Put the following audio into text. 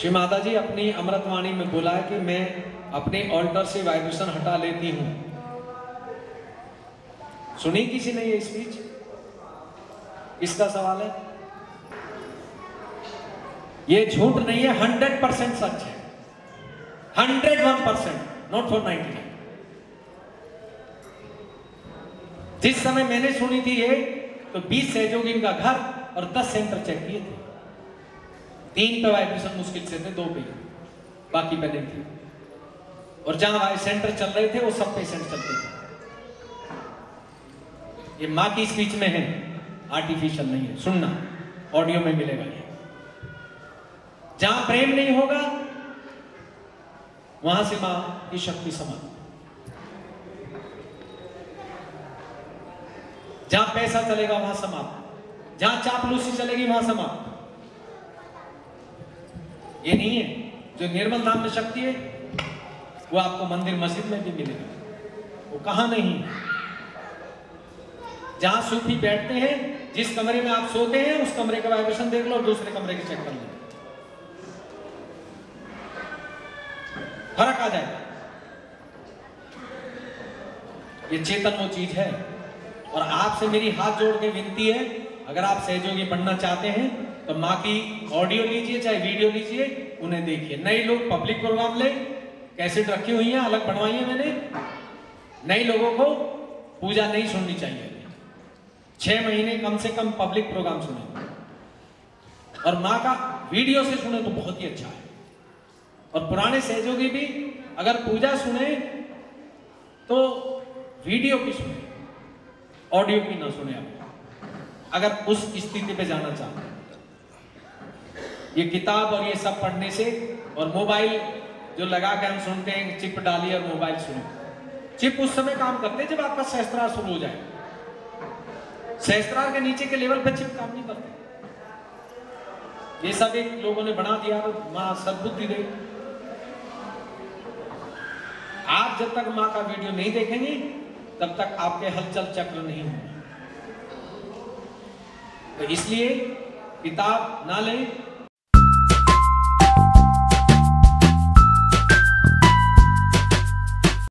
श्री माता जी अपनी अमृतवाणी में बोला कि मैं अपने ऑल्टर से वाइब्रेशन हटा लेती हूँ। सुनी किसी ने ये स्पीच इसका सवाल है, ये झूठ नहीं है हंड्रेड परसेंट सच है। Hundred one percent not for ninety जिस समय मैंने सुनी थी ये तो 20 सहयोगी का घर और 10 सेंटर चेक किए थे। तीन पे वाइब्रेशन मुश्किल से थे, दो पे बाकी पे नहीं थे। और जहाँ वाई सेंटर चल रहे थे, वो सब पेशेंट चलते थे। ये माँ की स्पीच में है आर्टिफिशियल नहीं है, सुनना ऑडियो में मिलेगा ये। जहाँ प्रेम नहीं होगा, वहाँ से माँ की शक्ति समाप्त जहाँ पैसा चलेगा, वहाँ समाप्त जहाँ चापलूसी चलेगी, वहाँ समाप्त ये नहीं है। जो निर्मल धाम में शक्ति है, वो आपको मंदिर मस्जिद में भी मिलेगा। वो कहा नहीं जहाँ सूफी बैठते हैं, जिस कमरे में आप सोते हैं, उस कमरे का वाइब्रेशन देख लो, दूसरे कमरे के चेक कर लो फ़र्क आ जाएगा। ये चेतन वो चीज़ है। और आपसे मेरी हाथ जोड़ के विनती है अगर आप सहयोगी बनना चाहते हैं तो माँ की ऑडियो लीजिए, चाहे वीडियो लीजिए, उन्हें देखिए। नए लोग पब्लिक प्रोग्राम ले कैसेट रखी हुई है, अलग बनवाई है मैंने। नए लोगों को पूजा नहीं सुननी चाहिए। छह महीने कम से कम पब्लिक प्रोग्राम सुने। और माँ का वीडियो से सुने तो बहुत ही अच्छा है। और पुराने सहयोगी भी अगर पूजा सुने तो वीडियो की सुने ऑडियो की ना सुने आप। अगर उस स्थिति पे जाना चाहते हैं। ये किताब और ये सब पढ़ने से और मोबाइल जो लगा के हम सुनते हैं, चिप डालिए और मोबाइल सुने। चिप उस समय काम करते हैं जब आपका सहस्त्रार शुरू हो जाए। सहस्त्रार के नीचे के लेवल पर चिप काम नहीं करते। ये सब एक लोगों ने बना दिया, माँ सदबुद्धि दे। आप जब तक माँ का वीडियो नहीं देखेंगे, तब तक आपके हलचल चक्र नहीं होंगे। तो इसलिए किताब ना लें